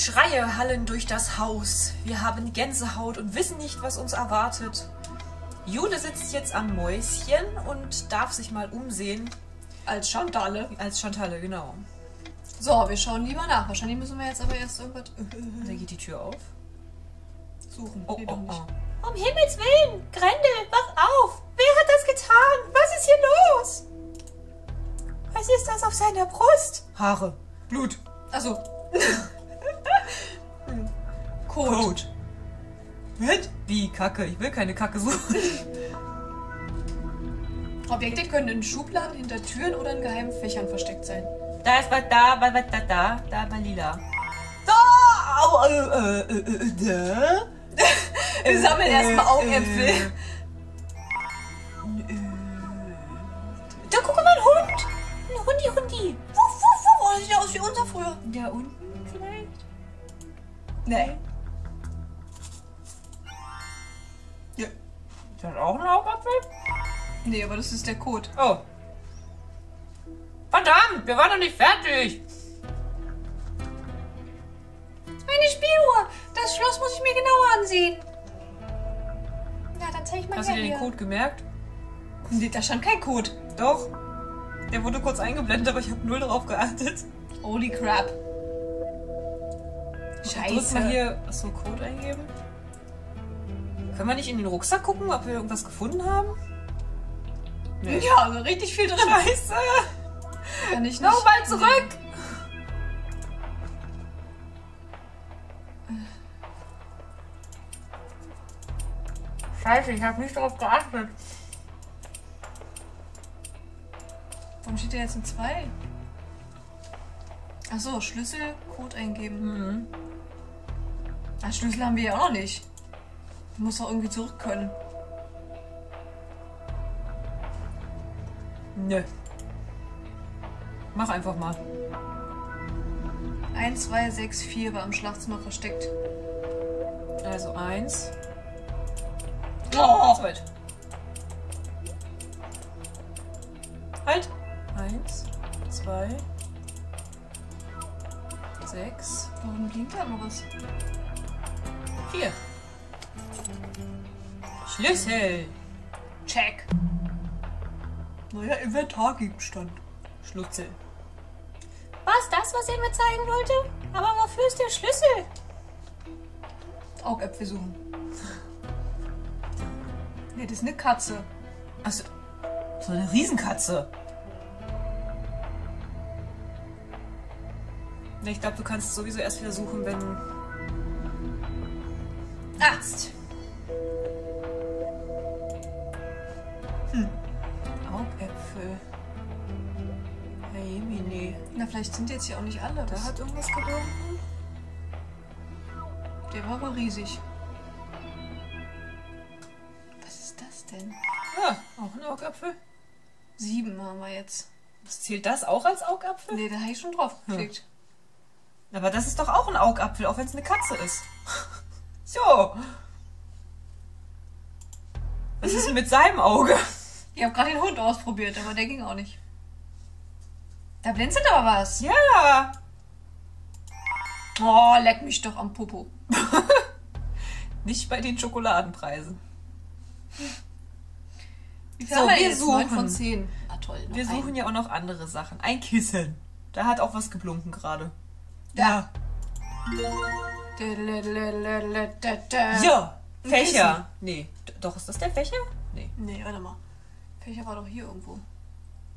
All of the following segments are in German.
Schreie hallen durch das Haus. Wir haben Gänsehaut und wissen nicht, was uns erwartet. Jule sitzt jetzt am Mäuschen und darf sich mal umsehen. Als Chantalle. Als Chantalle, genau. So, wir schauen lieber nach. Wahrscheinlich müssen wir jetzt aber erst irgendwas Da geht die Tür auf. suchen. Oh, Nee, oh, oh. Um Himmels Willen! Grendel, wach auf! Wer hat das getan? Was ist hier los? Was ist das auf seiner Brust? Haare. Blut. Achso. Code. Code. Mit? Wie Kacke? Ich will keine Kacke suchen. Objekte können in Schubladen, hinter Türen oder in geheimen Fächern versteckt sein. Da ist was da, was, da, da, da war lila. Da! Au, äh, äh, äh, äh, da? Wir sammeln erstmal äh, Augäpfel. äh. Da guck mal, ein Hund! Ein Hundi, Hundi! Wuff, wuff, wuff. Oh, das sieht ja aus wie unser früher. Da unten vielleicht? Nee. Ist das auch ein Augapfel? Nee, aber das ist der Code. Oh. Verdammt, wir waren noch nicht fertig. Eine Spieluhr! Das Schloss muss ich mir genauer ansehen. Na, dann zeig ich mal Hast du dir den hier. Code gemerkt? Nee, da stand kein Code. Doch. Der wurde kurz eingeblendet, aber ich habe null darauf geachtet. Holy crap. Drück mal hier. Achso, Code eingeben. Können wir nicht in den Rucksack gucken, ob wir irgendwas gefunden haben? Nee. Ja, also richtig viel drin. Scheiße! Kann ich nicht. Nochmal zurück! Scheiße, ich habe nicht darauf geachtet. Warum steht der jetzt in zwei? Achso, Schlüssel, Code eingeben. Mhm. Ah, Schlüssel haben wir ja auch noch nicht. Du musst doch irgendwie zurück können. Nö. Mach einfach mal. 1, 2, 6, 4 war im Schlafzimmer versteckt. Also eins. Oh! Zweit. Halt. Eins, zwei, sechs, Warum blinkt da immer was? vier. Schlüssel. Check. Neuer Inventargegenstand. Schlüssel. Was, das, was er mir zeigen wollte? Aber wofür ist der Schlüssel? Augäpfel suchen. Nee, das ist eine Katze. Achso. So eine Riesenkatze. Ne, ich glaube, du kannst sowieso erst wieder suchen, wenn. Arzt. Augäpfel. Hey, Mini. Na, vielleicht sind jetzt hier auch nicht alle. Da hat irgendwas geblunken. der war aber riesig. Was ist das denn? Ja, auch ein Augapfel. Sieben haben wir jetzt. Was zählt das auch als Augapfel? Nee, da habe ich schon drauf geklickt. Aber das ist doch auch ein Augapfel, auch wenn es eine Katze ist. so. Was ist denn mit seinem Auge? Ich habe gerade den Hund ausprobiert, aber der ging auch nicht. Da blinzelt aber was. Ja. Oh, leck mich doch am Popo. Nicht bei den Schokoladenpreisen. Wie viel So, wir wir suchen. von zehn. Ah, toll. Wir suchen einen. ja auch noch andere Sachen. Ein Kissen. Da hat auch was geblunken gerade. Ja. Ja. Ein Fächer. Nee. Doch, ist das der Fächer? Nee. Nee, warte mal. Fächer war doch hier irgendwo.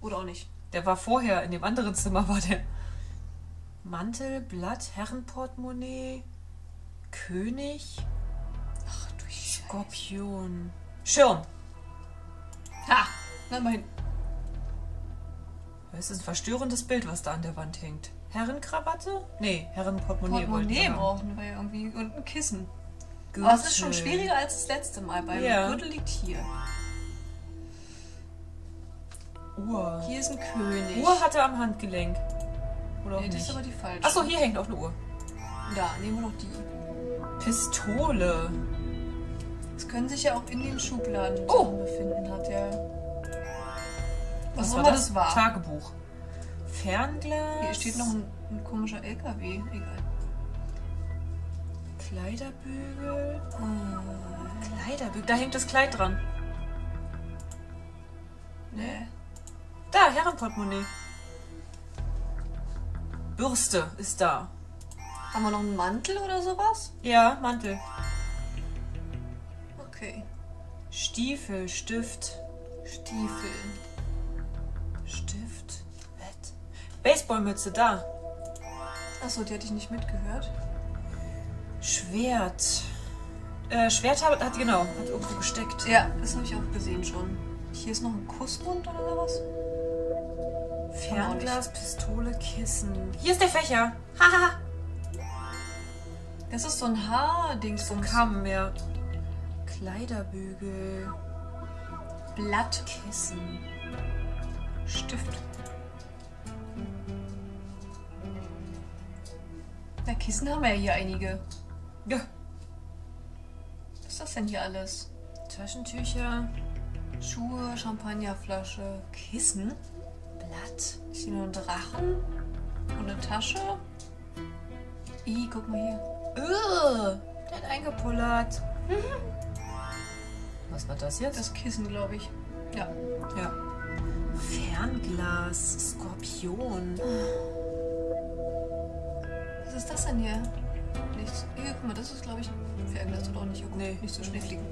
Oder auch nicht. Der war vorher, in dem anderen Zimmer war der. Mantel, Blatt, Herrenportemonnaie, König, Ach du. Skorpion. Schirm. Ha! Na, immerhin. Das ist ein verstörendes Bild, was da an der Wand hängt. Herrenkrawatte? Nee, Herrenportemonnaie. Portemonnaie brauchen wir ja irgendwie. Und ein Kissen. Gürtel. Aber es ist schon schwieriger als das letzte Mal. Beim Ja. Gürtel liegt hier. Uhr. Hier ist ein König. Uhr hat er am Handgelenk. Oder auch Nee, das ist aber die falsche. Achso, hier hängt auch eine Uhr. Da, nehmen wir noch die. Pistole. Es können sich ja auch in den Schubladen Oh. Befinden, hat der. Was, Was auch immer das war. Tagebuch. Fernglas. Hier steht noch ein, ein komischer LKW. Egal. Kleiderbügel. Oh, Kleiderbügel. Da hängt das Kleid dran. Nee. Herrenportemonnaie. Bürste ist da. Haben wir noch einen Mantel oder sowas? Ja, Mantel. Okay. Stiefel, Stift. Stiefel. Stift. Bett. Baseballmütze, da. Achso, die hatte ich nicht mitgehört. Schwert. Äh, Schwert hat, hat genau, hat irgendwo gesteckt. Ja, das habe ich auch gesehen schon. Hier ist noch ein Kussmund oder sowas. Fernglas, Pistole, Kissen. Hier ist der Fächer. Haha. Das ist so ein Haardings. so ein Kamm, ja. Kleiderbügel. Blatt. Kissen. Stift. Na, Kissen haben wir ja hier einige. Ja. Was ist das denn hier alles? Taschentücher. Schuhe, Champagnerflasche, Kissen. Blatt. ist hier nur ein Drachen und eine Tasche. Ih, guck mal hier. Ugh, der hat eingepullert. Was war das jetzt? Das Kissen, glaube ich. Ja. ja. Fernglas, Skorpion. Was ist das denn hier? Nichts. Hier, guck mal, das ist, glaube ich, Fernglas oder auch nicht. Oh, Nee. Nicht so schnell fliegen.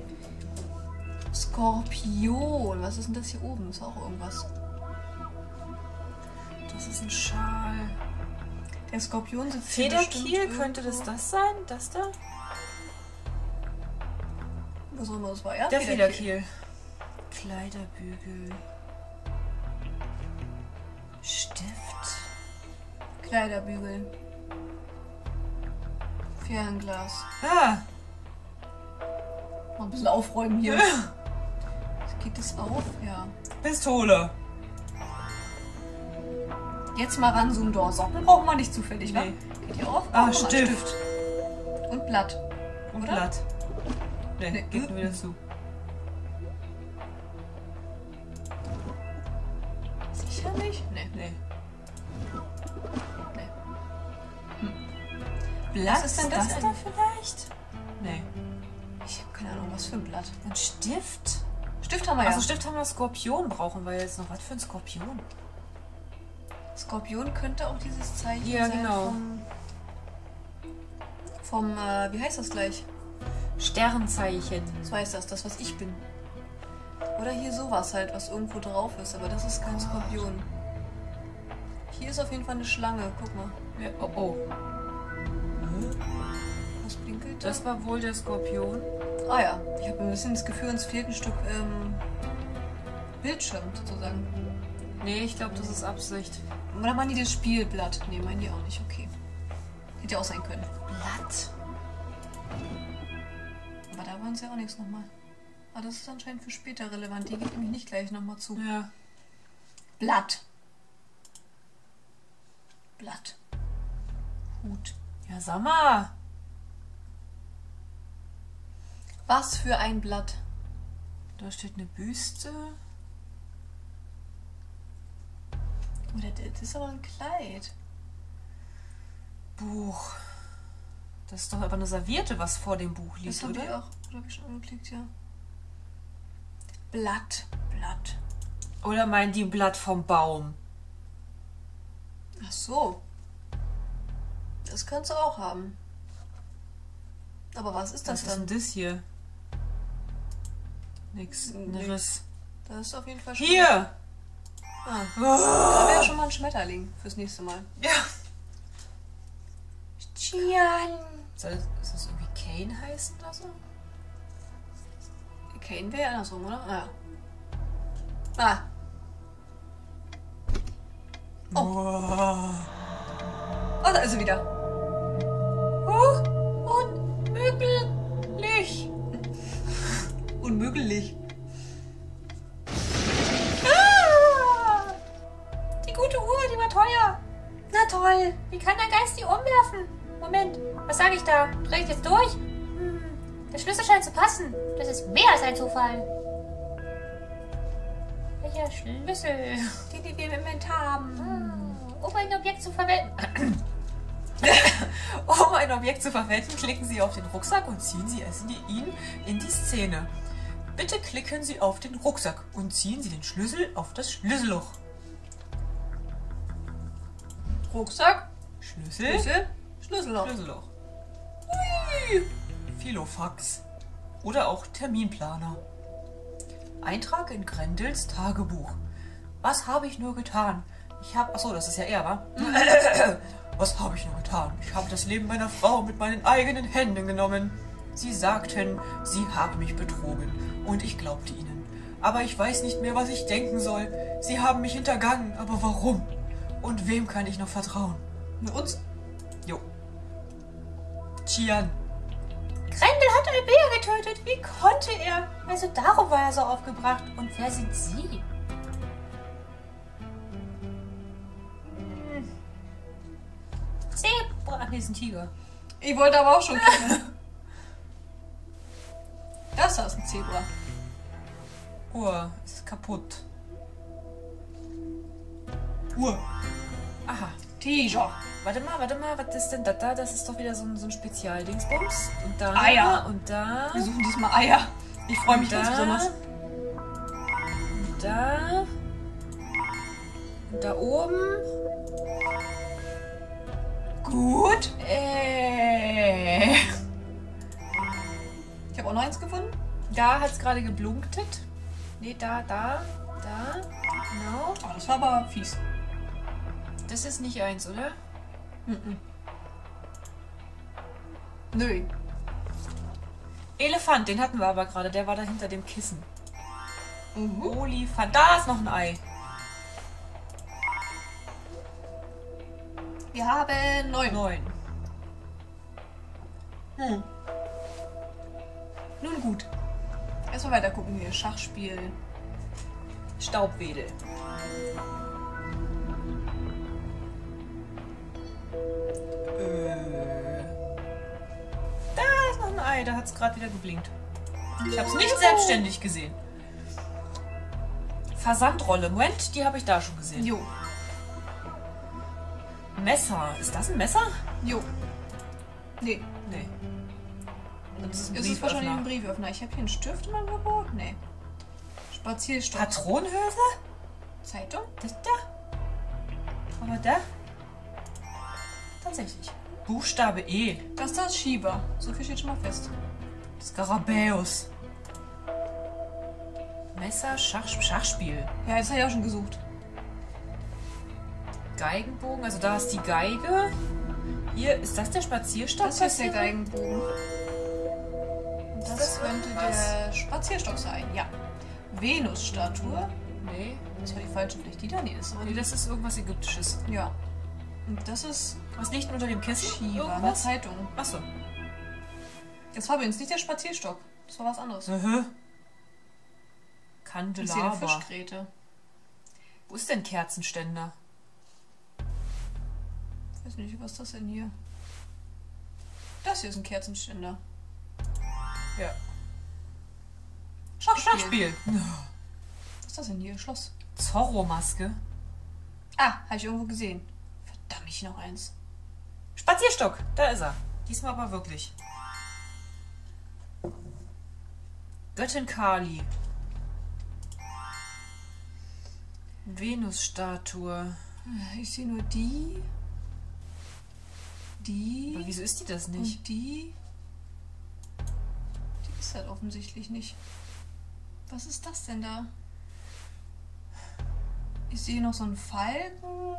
Skorpion. Was ist denn das hier oben? Ist auch irgendwas. Ist ein Schal. Der Skorpion sitzt Federkiel, könnte das das sein? Das da? Was auch immer das war. Ja, Der Federkiel. Kleiderbügel. Stift. Kleiderbügel. Fernglas. Ah, Mal ein bisschen aufräumen hier. Geht das auf? Ja. Pistole. Jetzt mal ranzoomen, da. Socken brauchen wir nicht zufällig, ne? Nee. Geht hier auf? Ah, Oh, mal, Stift. Und Blatt. Und Oder? Blatt. Nee, Nee. geht nur wieder zu. Sicher nicht? Nee. Nee. Nee. Blatt? Was ist denn das da denn? vielleicht? Nee. Ich habe keine Ahnung, was für ein Blatt. Ein Stift? Stift haben wir ja. Also Stift haben wir Skorpion. Brauchen wir jetzt noch was für ein Skorpion? Skorpion könnte auch dieses Zeichen Ja, sein genau. vom... Vom, äh, wie heißt das gleich? Sternzeichen. So heißt das, das, was ich bin. Oder hier sowas halt, was irgendwo drauf ist, aber das ist kein Skorpion. Hier ist auf jeden Fall eine Schlange, guck mal. Ja, oh, oh. Was blinkelt da? Das war wohl der Skorpion. Ah ja, ich habe ein bisschen das Gefühl, uns fehlt ein Stück ähm, Bildschirm sozusagen. Nee, ich glaube, das ist Absicht. Oder meinen die das Spielblatt? Nee, meinen die auch nicht, okay. Hätte ja auch sein können. Blatt. Aber da waren sie auch nichts nochmal. Aber das ist anscheinend für später relevant. Die geht nämlich nicht gleich nochmal zu. Ja. Blatt. Blatt. Hut. Ja, sag mal. Was für ein Blatt. Da steht eine Büste. Oder das ist aber ein Kleid. Buch. Das ist doch aber eine Serviette, was vor dem Buch Das liegt, habe ich oder? auch. Oder habe ich schon angeklickt, ja. Blatt. Blatt. Oder meinen die ein Blatt vom Baum? Ach so. Das kannst du auch haben. Aber was ist das Was ist denn dann? das hier? Nix. Nix. Das ist auf jeden Fall schon. Hier! Ah, Oh. da wäre schon mal ein Schmetterling fürs nächste Mal. Ja. Gian. Soll das, ist das irgendwie Kane heißen oder so? Kane wäre ja andersrum, oder? Ah. ja. Ah, Oh. oh, da ist sie wieder. Moment, was sage ich da? Dreh ich jetzt durch? Hm, der Schlüssel scheint zu passen. Das ist mehr als ein Zufall. Welcher Schlüssel? Die, die wir im Inventar haben. Hm, um ein Objekt zu verwenden. Um ein Objekt zu verwenden, klicken Sie auf den Rucksack und ziehen Sie ihn in die Szene. Bitte klicken Sie auf den Rucksack und ziehen Sie den Schlüssel auf das Schlüsselloch. Rucksack, Schlüssel, Schlüssel, Schlüsselloch. Schlüsselloch. Hui. Filofax. Oder auch Terminplaner. Eintrag in Grendels Tagebuch. Was habe ich nur getan? Ich habe. Achso, das ist ja er, wa? Was habe ich nur getan? Ich habe das Leben meiner Frau mit meinen eigenen Händen genommen. Sie sagten, sie habe mich betrogen. Und ich glaubte ihnen. Aber ich weiß nicht mehr, was ich denken soll. Sie haben mich hintergangen. Aber warum? Und wem kann ich noch vertrauen? Uns? Chian. Grendel hat Albea getötet. Wie konnte er? Also darum war er so aufgebracht. Und wer sind Sie? Hm. Zebra. Ach nee, ist ein Tiger. Ich wollte aber auch schon gucken. das da ist ein Zebra. Uhr ist kaputt. Uhr. Aha. Tiger. Warte mal, warte mal, was ist denn das da? Das ist doch wieder so ein, so ein Spezialdingsbums. Und da. Eier. Und da. Wir suchen diesmal Eier. Ich freue mich da, ganz besonders. Und da. Und da oben. Gut. Äh. Ich habe auch noch eins gefunden. Da hat es gerade geblunktet. Nee, da, da, da. Genau. Oh, das war aber fies. Das ist nicht eins, oder? Mhm. Nö. Elefant, den hatten wir aber gerade. Der war da hinter dem Kissen. Mhm. Olifant. Da ist noch ein Ei. Wir haben neun. Neun. Hm. Nun gut. Erstmal weiter gucken hier. Schachspiel. Staubwedel. Ei, da hat es gerade wieder geblinkt. Ich habe es nicht selbstständig gesehen. Versandrolle. Moment, die habe ich da schon gesehen. Jo. Messer. Ist das ein Messer? Jo. Nee. Nee. Das ist ein Ist es wahrscheinlich ein Brieföffner. Ich habe hier einen Stift in meinem Labor? Nee. Spazierstock. Patronenhülse? Zeitung? Das da? Aber da? Tatsächlich. Buchstabe E. Das da ist Schieber. So viel steht schon mal fest. Skarabäus. Messer, Schach, Schachspiel. Ja, jetzt habe ich auch schon gesucht. Geigenbogen, also da ist die Geige. Hier, ist das der Spazierstock? Das ist der? Geigenbogen. Das, das könnte was? der Spazierstock sein. Ja. Venus-Statue. Nee. Das war die falsche vielleicht. Die da? Nee, das das ist irgendwas Ägyptisches. Ja. Und das ist Was liegt unter dem Kissen? Schieber, eine? Zeitung. Achso. Das war übrigens nicht der Spazierstock. Das war was anderes. Mhm. Ich sehe eine Kandelaber. Fischgräte. Wo ist denn Kerzenständer? Ich weiß nicht, was ist das denn hier? Das hier ist ein Kerzenständer. Ja. Schachspiel. Schachspiel. Was ist das denn hier? Schloss. Zorro-Maske. Ah, habe ich irgendwo gesehen. Verdammt, ich noch eins. Spazierstock. Da ist er. Diesmal aber wirklich. Göttin Kali. Venus-Statue. Ich sehe nur die. Die. Aber wieso ist die das nicht? Und die. Die ist halt offensichtlich nicht. Was ist das denn da? Ich sehe noch so einen Falken.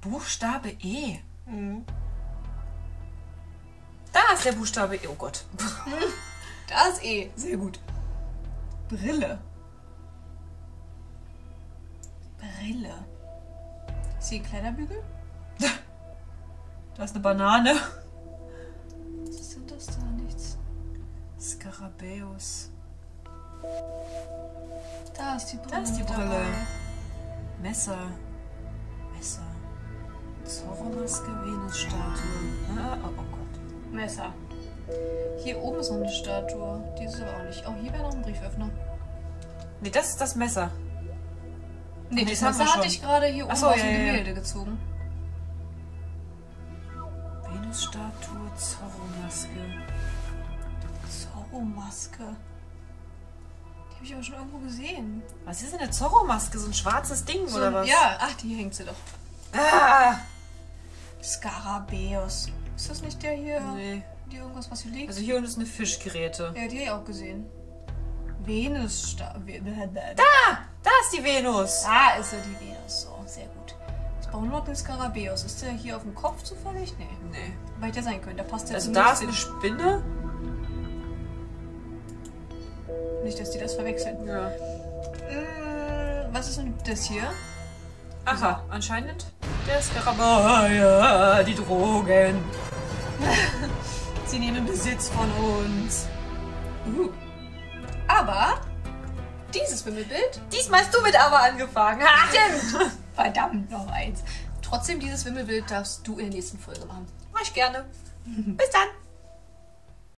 Buchstabe E. Da ist der Buchstabe E. Oh Gott. Da ist E. Sehr gut. Brille. Brille. Ich sehe Kleiderbügel. Da ist eine Banane. Was ist denn das da? Nichts. Skarabäus. Da ist die Brille. Da ist die Brille. Messer. Zorro-Maske, Venus-Statue. Ah, oh, oh Gott. Messer. Hier oben ist noch eine Statue. Die ist aber auch nicht. Oh, hier wäre noch ein Brieföffner. Nee, das ist das Messer. Nee, Nee, das das Messer hatte ich gerade hier oben so, aus dem ja, ja. Gemälde gezogen. Bronzestatue, Zorro-Maske. Zorro-Maske. Die habe ich aber schon irgendwo gesehen. Was ist denn eine Zorro-Maske? So ein schwarzes Ding So, oder was? Ja, ach, die hängt sie doch. Ah! Skarabäus. Ist das nicht der hier? Nee. Die irgendwas, was hier liegt? Also hier unten ist eine Fischgeräte. ja, die habe ich auch gesehen. Venus. Da! Da ist die Venus! da ist ja die Venus. So, sehr gut. Jetzt brauchen wir noch den Skarabäus. Ist der hier auf dem Kopf zufällig? Nee. Nee. Weil hätte sein können. Da passt der Also da ist eine Spinne. Nicht, dass die das verwechseln. Ja. Äh, was ist denn das hier? Aha, anscheinend der Skarabäus. Ja, die Drogen. Sie nehmen Besitz von uns. Uh. Aber dieses Wimmelbild, Diesmal hast du mit aber angefangen. Ha! stimmt. Verdammt, noch eins. Trotzdem, dieses Wimmelbild darfst du in der nächsten Folge machen. Mach ich gerne. Bis dann.